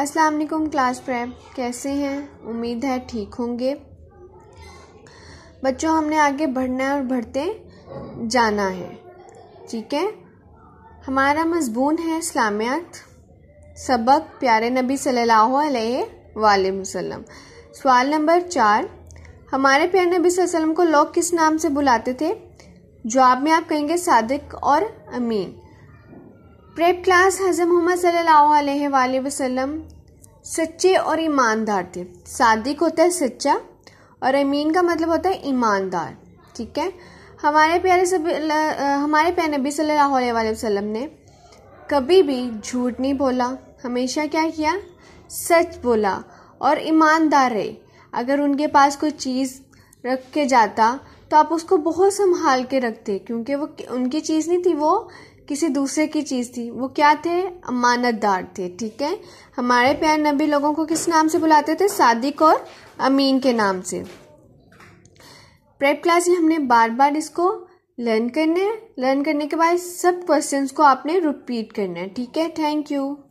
अस्सलाम वालेकुम class prep कैसे हैं? उम्मीद है ठीक होंगे। बच्चों, हमने आगे बढ़ना है और बढ़ते जाना है। ठीक है? हमारा मजबून है इस्लामियात। सबक प्यारे नबी सल्लल्लाहु अलैहि वसल्लम। सवाल नंबर चार, हमारे प्यारे नबी वसल्लम को लोग किस नाम से बुलाते थे? जवाब में आप कहेंगे सादिक और अमीन। प्रेप क्लास हजम मोहम्मद अलैहि वसल्लम सच्चे और ईमानदार थे। सादिक होता है सच्चा और अमीन का मतलब होता है ईमानदार, ठीक है? हमारे प्यारे सब, हमारे प्यारे नबी सल्लल्लाहु अलैहि वसल्लम ने कभी भी झूठ नहीं बोला, हमेशा क्या किया? सच बोला और ईमानदार रहे। अगर उनके पास कोई चीज़ रख के जाता तो आप उसको बहुत संभाल के रखते, क्योंकि वो उनकी चीज़ नहीं थी, वो किसी दूसरे की चीज़ थी। वो क्या थे? अमानतदार थे, ठीक है? हमारे प्यार नबी लोगों को किस नाम से बुलाते थे? सादिक और अमीन के नाम से। प्रेप क्लास में हमने बार बार इसको लर्न करना है लर्न करने के बाद सब क्वेश्चंस को आपने रिपीट करना है, ठीक है? Thank you